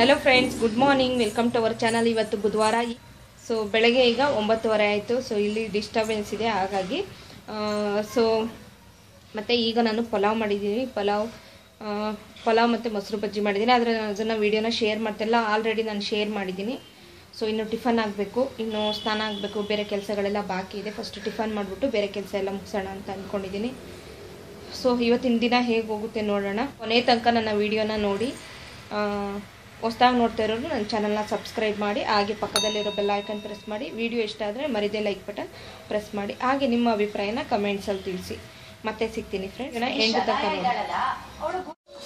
Hello friends good morning welcome to our channel ಇವತ್ತು ಬುಧವಾರ. So ಬೆಳಗ್ಗೆ ಈಗ ಒಂಬತ್ತುವರೆ ಆಯಿತು. ಸೊ ಇಲ್ಲಿ ಡಿಸ್ಟರ್ಬೆನ್ಸ್ ಇದೆ. ಹಾಗಾಗಿ ಸೊ ಮತ್ತು ಈಗ ನಾನು ಪಲಾವ್ ಮಾಡಿದ್ದೀನಿ. ಪಲಾವ್ ಪಲಾವ್ ಮತ್ತು ಮೊಸರು ಬಜ್ಜಿ ಮಾಡಿದ್ದೀನಿ. ಆದರೆ ನಾನು ಅದನ್ನು ವೀಡಿಯೋನ ಶೇರ್ ಮಾಡ್ತಿಲ್ಲ. ಆಲ್ರೆಡಿ ನಾನು ಶೇರ್ ಮಾಡಿದ್ದೀನಿ. ಸೊ ಇನ್ನು ಟಿಫನ್ ಆಗಬೇಕು. ಇನ್ನು ಸ್ನಾನ ಆಗಬೇಕು. ಬೇರೆ ಕೆಲಸಗಳೆಲ್ಲ ಬಾಕಿ ಇದೆ. ಫಸ್ಟ್ ಟಿಫನ್ ಮಾಡಿಬಿಟ್ಟು ಬೇರೆ ಕೆಲಸ ಎಲ್ಲ ಮುಗಿಸೋಣ ಅಂತ ಅಂದ್ಕೊಂಡಿದ್ದೀನಿ ಸೊ ಇವತ್ತಿನ ದಿನ ಹೇಗೆ ಹೋಗುತ್ತೆ ನೋಡೋಣ. ಕೊನೆ ತನಕ ನನ್ನ ವೀಡಿಯೋನ ನೋಡಿ. ಹೊಸ್ದಾಗಿ ನೋಡ್ತಾ ಇರೋರು ನನ್ನ ಚಾನಲ್ನ ಸಬ್ಸ್ಕ್ರೈಬ್ ಮಾಡಿ, ಹಾಗೆ ಪಕ್ಕದಲ್ಲಿರೋ ಬೆಲ್ ಐಕನ್ ಪ್ರೆಸ್ ಮಾಡಿ ವಿಡಿಯೋ ಇಷ್ಟ ಆದರೆ ಮರಿದೇ ಲೈಕ್ ಬಟನ್ ಪ್ರೆಸ್ ಮಾಡಿ. ಹಾಗೆ ನಿಮ್ಮ ಅಭಿಪ್ರಾಯನ ಕಮೆಂಟ್ಸಲ್ಲಿ ತಿಳಿಸಿ. ಮತ್ತೆ ಸಿಗ್ತೀನಿ ಫ್ರೆಂಡ್ಸ್ ಎಂಟು ತನಕ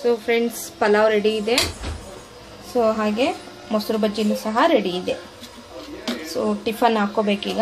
ಸೊ ಫ್ರೆಂಡ್ಸ್ ಪಲಾವ್ ರೆಡಿ ಇದೆ. ಸೊ ಹಾಗೆ ಮೊಸರು ಬಜ್ಜಿನೂ ಸಹ ರೆಡಿ ಇದೆ. So tiffin ಹಾಕ್ಕೋಬೇಕೀಗ.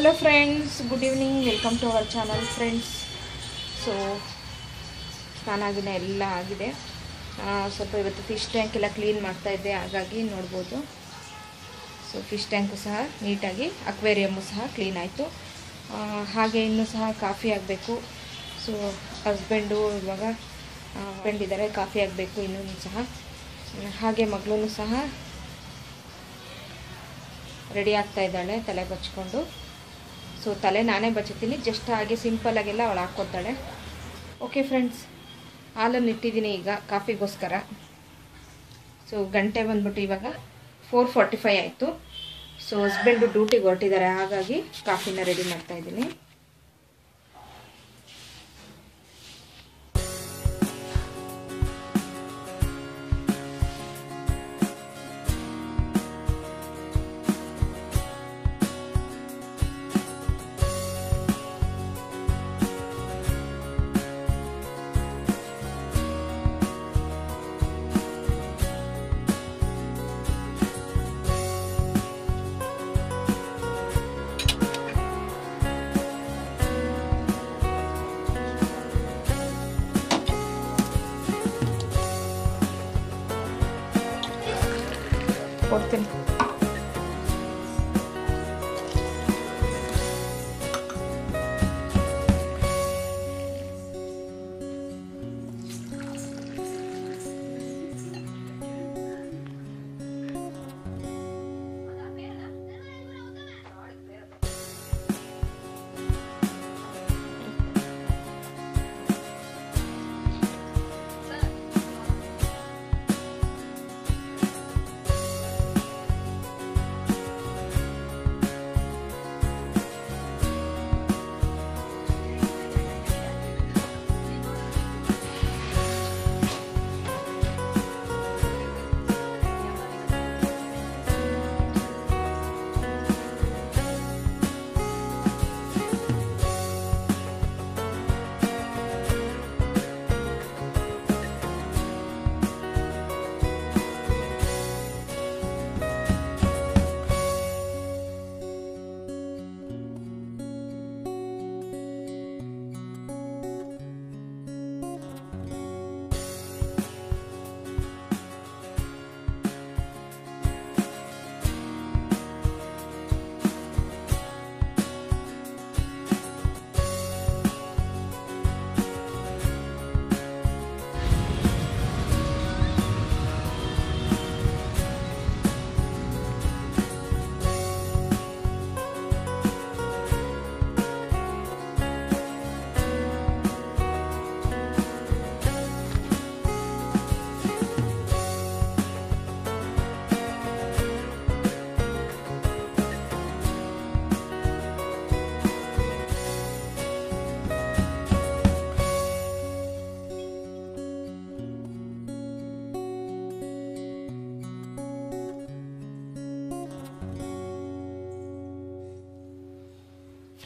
Hello friends good evening welcome to our channel friends so ಸ್ನಾನ ಆಗಿನ ಎಲ್ಲ ಆಗಿದೆ. ಸ್ವಲ್ಪ ಇವತ್ತು ಫಿಶ್ ಟ್ಯಾಂಕ್ ಎಲ್ಲ ಕ್ಲೀನ್ ಮಾಡ್ತಾ ಇದ್ದೆ, ಹಾಗಾಗಿ ನೋಡ್ಬೋದು. ಸೊ ಫಿಶ್ ಟ್ಯಾಂಕು ಸಹ ನೀಟಾಗಿ ಅಕ್ವೇರಿಯಮ್ಮು ಸಹ ಕ್ಲೀನ್ ಆಯಿತು. ಹಾಗೆ ಇನ್ನೂ ಸಹ ಕಾಫಿ ಆಗಬೇಕು. ಸೊ ಹಸ್ಬೆಂಡು ಇವಾಗ ಹಸ್ಬೆಂಡ್ ಇದ್ದಾರೆ ಕಾಫಿ ಆಗಬೇಕು ಇನ್ನೂ ಸಹ. ಹಾಗೆ ಮಗಳೂ ಸಹ ರೆಡಿ ಆಗ್ತಾ ಇದ್ದಾಳೆ, ತಲೆ ಬಚ್ಕೊಂಡು. ಸೊ ತಲೆ ನಾನೇ ಬಚ್ಚುತ್ತೀನಿ ಜಸ್ಟ್ ಹಾಗೆ ಸಿಂಪಲಾಗೆಲ್ಲ ಅವಳು ಹಾಕ್ಕೊತಾಳೆ ಓಕೆ ಫ್ರೆಂಡ್ಸ್ ಹಾಲನ್ನು ಇಟ್ಟಿದ್ದೀನಿ ಈಗ ಕಾಫಿಗೋಸ್ಕರ. ಸೊ ಗಂಟೆ ಬಂದ್ಬಿಟ್ಟು ಇವಾಗ ಫೋರ್ ಫಾರ್ಟಿ ಫೈವ್ ಆಯಿತು ಸೊ ಹಸ್ಬೆಂಡು ಡ್ಯೂಟಿಗೆ ಹೊರಟಿದ್ದಾರೆ. ಹಾಗಾಗಿ ಕಾಫಿನ ರೆಡಿ ಮಾಡ್ತಾ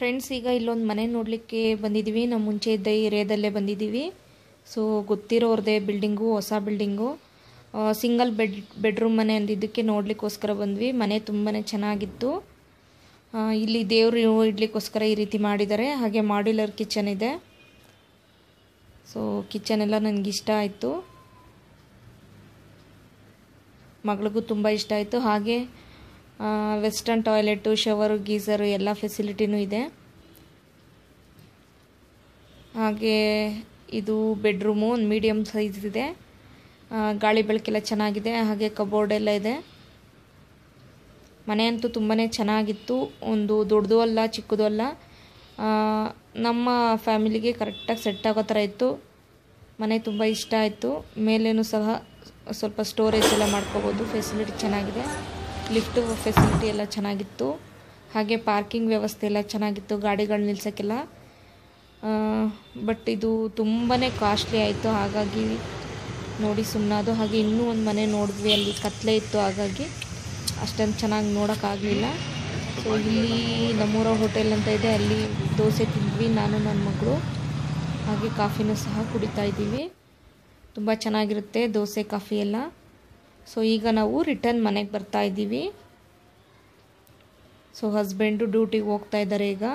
ಫ್ರೆಂಡ್ಸ್ ಈಗ ಇಲ್ಲೊಂದು ಮನೆ ನೋಡಲಿಕ್ಕೆ ಬಂದಿದ್ದೀವಿ ನಾವು ಮುಂಚೆ ಇದ್ದ ಏರಿಯಾದಲ್ಲೇ ಬಂದಿದ್ದೀವಿ ಸೊ ಗೊತ್ತಿರೋರ್ದೇ ಬಿಲ್ಡಿಂಗು ಹೊಸ ಬಿಲ್ಡಿಂಗು ಸಿಂಗಲ್ ಬೆಡ್ ಬೆಡ್ರೂಮ್ ಮನೆ ಅಂದಿದ್ದಕ್ಕೆ ನೋಡಲಿಕ್ಕೋಸ್ಕರ ಬಂದ್ವಿ. ಮನೆ ತುಂಬಾ ಚೆನ್ನಾಗಿತ್ತು. ಇಲ್ಲಿ ದೇವರು ಇಡ್ಲಿಕ್ಕೋಸ್ಕರ ಈ ರೀತಿ ಮಾಡಿದ್ದಾರೆ. ಹಾಗೆ ಮಾಡ್ಯುಲರ್ ಕಿಚನ್ ಇದೆ. ಸೊ ಕಿಚನ್ ಎಲ್ಲ ನನಗೆ ಇಷ್ಟ ಆಯಿತು. ಮಗಳಿಗೂ ತುಂಬ ಇಷ್ಟ ಆಯಿತು. ಹಾಗೆ ವೆಸ್ಟರ್ನ್ ಟಾಯ್ಲೆಟು ಶವರು ಗೀಸರು ಎಲ್ಲ ಫೆಸಿಲಿಟಿನೂ ಇದೆ. ಹಾಗೆ ಇದು ಬೆಡ್ರೂಮು ಒಂದು ಮೀಡಿಯಮ್ ಸೈಜ್ ಇದೆ. ಗಾಳಿ ಬೆಳಕೆಲ್ಲ ಚೆನ್ನಾಗಿದೆ, ಹಾಗೆ ಕಬೋರ್ಡ್ ಎಲ್ಲ ಇದೆ. ಮನೆ ಅಂತೂ ತುಂಬಾ ಚೆನ್ನಾಗಿತ್ತು, ಒಂದು ದೊಡ್ಡದು ಅಲ್ಲ, ಚಿಕ್ಕದು ಅಲ್ಲ. ನಮ್ಮ ಫ್ಯಾಮಿಲಿಗೆ ಕರೆಕ್ಟಾಗಿ ಸೆಟ್ ಆಗೋ ಥರ ಇತ್ತು. ಮನೆ ತುಂಬ ಇಷ್ಟ ಆಯಿತು. ಮೇಲೇನು ಸಹ ಸ್ವಲ್ಪ ಸ್ಟೋರೇಜ್ ಎಲ್ಲ ಮಾಡ್ಕೋಬೋದು ಫೆಸಿಲಿಟಿ ಚೆನ್ನಾಗಿದೆ. ಲಿಫ್ಟು ಫೆಸಿಲಿಟಿ ಎಲ್ಲ ಚೆನ್ನಾಗಿತ್ತು. ಹಾಗೆ ಪಾರ್ಕಿಂಗ್ ವ್ಯವಸ್ಥೆ ಎಲ್ಲ ಚೆನ್ನಾಗಿತ್ತು, ಗಾಡಿಗಳು ನಿಲ್ಸೋಕ್ಕೆಲ್ಲ. ಬಟ್ ಇದು ತುಂಬಾ ಕಾಸ್ಟ್ಲಿ ಆಯಿತು, ಹಾಗಾಗಿ ನೋಡಿ ಸುಮ್ಮನಾದು ಹಾಗೆ ಇನ್ನೂ ಒಂದು ಮನೆ ನೋಡಿದ್ವಿ, ಅಲ್ಲಿ ಕತ್ಲೆ ಇತ್ತು, ಹಾಗಾಗಿ ಅಷ್ಟೊಂದು ಚೆನ್ನಾಗಿ ನೋಡೋಕ್ಕಾಗಲಿಲ್ಲ ಸೊ ಇಲ್ಲಿ ನಮ್ಮೂರ ಹೋಟೆಲ್ ಅಂತ ಇದೆ, ಅಲ್ಲಿ ದೋಸೆ ತಿಂದ್ವಿ ನಾನು ನನ್ನ ಮಗಳು. ಹಾಗೆ ಕಾಫಿನೂ ಸಹ ಕುಡಿತಾ ಇದ್ದೀವಿ. ತುಂಬ ಚೆನ್ನಾಗಿರುತ್ತೆ ದೋಸೆ ಕಾಫಿ ಎಲ್ಲ. ಸೊ ಈಗ ನಾವು ರಿಟರ್ನ್ ಮನೆಗೆ ಬರ್ತಾ ಇದ್ದೀವಿ. ಸೊ ಹಸ್ಬೆಂಡು ಡ್ಯೂಟಿಗೆ ಹೋಗ್ತಾ ಇದ್ದಾರೆ ಈಗ.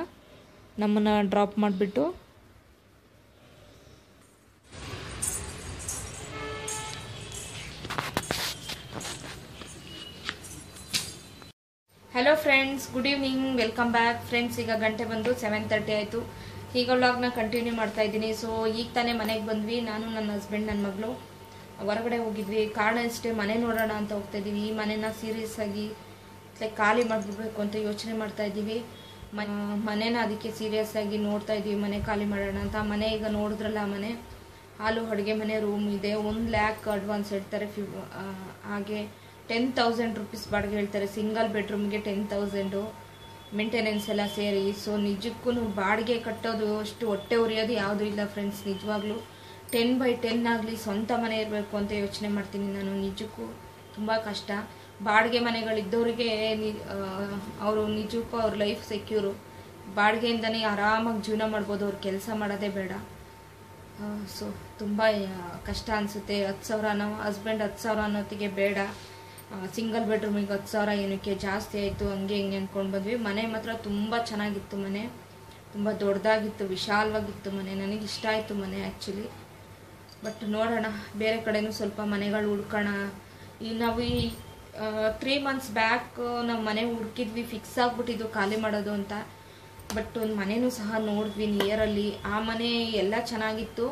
ನಮ್ಮನ್ನು ಡ್ರಾಪ್ ಮಾಡಿಬಿಟ್ಟು. Hello friends good evening welcome back friends ಈಗ ಗಂಟೆ ಬಂದು ಸೆವೆನ್ ತರ್ಟಿ ಆಯಿತು. ಈಗ ವ್ಲಾಗ್ನ ಕಂಟಿನ್ಯೂ ಮಾಡ್ತಾ ಇದ್ದೀನಿ. ಸೊ ಈಗ ತಾನೇ ಮನೆಗೆ ಬಂದ್ವಿ. ನಾನು, ನನ್ನ ಹಸ್ಬೆಂಡ್ ನನ್ನ ಮಗಳು. ಹೊರಗಡೆ ಹೋಗಿದ್ವಿ. ಕಾರಣ ಅಷ್ಟೇ ಮನೆ ನೋಡೋಣ ಅಂತ ಹೋಗ್ತಾ ಇದ್ದೀವಿ. ಈ ಮನೆನ ಸೀರಿಯಸ್ ಆಗಿ ಲೈಕ್ ಖಾಲಿ ಮಾಡಿಬಿಡ್ಬೇಕು ಅಂತ ಯೋಚನೆ ಮಾಡ್ತಾ ಇದ್ದೀವಿ. ಮನೇನ ಅದಕ್ಕೆ ಸೀರಿಯಸ್ ಆಗಿ ನೋಡ್ತಾ ಇದ್ದೀವಿ. ಮನೆ ಖಾಲಿ ಮಾಡೋಣ ಅಂತ. ಮನೆ ಈಗ ನೋಡಿದ್ರಲ್ಲ ಮನೆ? ಹಾಲು ಅಡುಗೆ ಮನೆ ರೂಮ್ ಇದೆ. ಒಂದು ಲ್ಯಾಕ್ ಅಡ್ವಾನ್ಸ್ ಹೇಳ್ತಾರೆ. ಫಿ ಹಾಗೆ ಟೆನ್ ತೌಸಂಡ್ ರುಪೀಸ್ ಬಾಡಿಗೆ ಹೇಳ್ತಾರೆ. ಸಿಂಗಲ್ ಬೆಡ್ರೂಮ್ಗೆ ಟೆನ್ ತೌಸಂಡು ಮೇಂಟೆನೆನ್ಸ್ ಎಲ್ಲ ಸೇರಿ. ಸೊ ನಿಜಕ್ಕೂ ಬಾಡಿಗೆ ಕಟ್ಟೋದು ಅಷ್ಟು ಹೊಟ್ಟೆ ಉರಿಯೋದು ಯಾವುದೂ ಇಲ್ಲ ಫ್ರೆಂಡ್ಸ್ ನಿಜವಾಗ್ಲೂ. ಟೆನ್ ಬೈ ಟೆನ್ ಆಗಲಿ ಸ್ವಂತ ಮನೆ ಇರಬೇಕು ಅಂತ ಯೋಚನೆ ಮಾಡ್ತೀನಿ ನಾನು. ನಿಜಕ್ಕೂ ತುಂಬ ಕಷ್ಟ. ಬಾಡಿಗೆ ಮನೆಗಳಿದ್ದವರಿಗೆ ಅವರು ನಿಜಕ್ಕೂ ಅವ್ರ ಲೈಫ್ ಸೆಕ್ಯೂರು ಬಾಡಿಗೆಯಿಂದನೇ ಆರಾಮಾಗಿ ಜೀವನ ಮಾಡ್ಬೋದು. ಅವ್ರು ಕೆಲಸ ಮಾಡೋದೇ ಬೇಡ. ಸೊ ತುಂಬ ಕಷ್ಟ ಅನಿಸುತ್ತೆ. ಹತ್ತು ಸಾವಿರ ಅನ್ನೋ ಹಸ್ಬೆಂಡ್ ಹತ್ತು ಸಾವಿರ ಅನ್ನೋತ್ತಿಗೆ ಬೇಡ. ಸಿಂಗಲ್ ಬೆಡ್ರೂಮಿಗೆ ಹತ್ತು ಸಾವಿರ ಏನಕ್ಕೆ ಜಾಸ್ತಿ ಆಯಿತು, ಹಂಗೆ ಹಿಂಗೆ ಅಂದ್ಕೊಂಡು ಬಂದ್ವಿ. ಮನೆ ಮಾತ್ರ ತುಂಬ ಚೆನ್ನಾಗಿತ್ತು ಮನೆ. ತುಂಬ ದೊಡ್ಡದಾಗಿತ್ತು ವಿಶಾಲವಾಗಿತ್ತು ಮನೆ. ನನಗೆ ಇಷ್ಟ ಆಯಿತು ಮನೆ ಆ್ಯಕ್ಚುಲಿ ಬಟ್ ನೋಡೋಣ, ಬೇರೆ ಕಡೆನೂ ಸ್ವಲ್ಪ ಮನೆಗಳು ಹುಡ್ಕೋಣ. ಈ ನಾವು ಈ ತ್ರೀ ಮಂತ್ಸ್ ಬ್ಯಾಕ್ ನಾವು ಮನೆ ಹುಡ್ಕಿದ್ವಿ ಫಿಕ್ಸ್ ಆಗಿಬಿಟ್ಟಿದ್ದು ಖಾಲಿ ಮಾಡೋದು ಅಂತ. ಬಟ್ ಒಂದು ಮನೆನೂ ಸಹ ನೋಡಿದ್ವಿ ನಿಯರಲ್ಲಿ ಆ ಮನೆ ಎಲ್ಲ ಚೆನ್ನಾಗಿತ್ತು.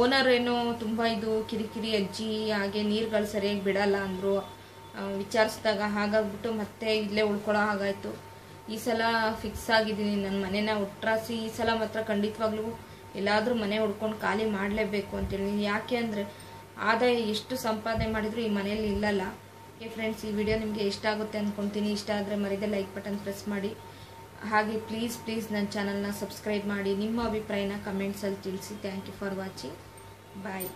ಓನರ್ ಏನೋ ತುಂಬ ಇದು ಕಿರಿಕಿರಿ, ಅಜ್ಜಿ, ಹಾಗೆ ನೀರುಗಳು ಸರಿಯಾಗಿ ಬಿಡಲ್ಲ ಅಂದರು. ವಿಚಾರಿಸಿದಾಗ ಹಾಗಾಗ್ಬಿಟ್ಟು ಮತ್ತೆ ಇಲ್ಲೇ ಉಳ್ಕೊಳ್ಳೋ ಹಾಗಾಯಿತು. ಈ ಸಲ ಫಿಕ್ಸ್ ಆಗಿದ್ದೀನಿ. ನನ್ನ ಮನೆನ ಒಟ್ರಾಸಿ ಈ ಸಲ ಮಾತ್ರ ಖಂಡಿತವಾಗ್ಲೂ ಎಲ್ಲಾದರೂ ಮನೆ ಹುಡ್ಕೊಂಡು ಖಾಲಿ ಮಾಡಲೇಬೇಕು ಅಂತೇಳಿ. ಯಾಕೆ ಅಂದರೆ ಆದಾಯ ಎಷ್ಟು ಸಂಪಾದನೆ ಮಾಡಿದ್ರು ಈ ಮನೆಯಲ್ಲಿ ಇಲ್ಲಲ್ಲ. ಓಕೆ ಫ್ರೆಂಡ್ಸ್ ಈ ವಿಡಿಯೋ ನಿಮಗೆ ಇಷ್ಟ ಆಗುತ್ತೆ ಅಂದ್ಕೊತೀನಿ ಇಷ್ಟ ಆದರೆ ಮರಿದೆ ಲೈಕ್ ಬಟನ್ ಪ್ರೆಸ್ ಮಾಡಿ. ಹಾಗೆ ಪ್ಲೀಸ್ ಪ್ಲೀಸ್ ನನ್ನ ಚಾನಲ್ನ ಸಬ್ಸ್ಕ್ರೈಬ್ ಮಾಡಿ. ನಿಮ್ಮ ಅಭಿಪ್ರಾಯನ ಕಮೆಂಟ್ಸಲ್ಲಿ ತಿಳಿಸಿ. Thank you for watching bye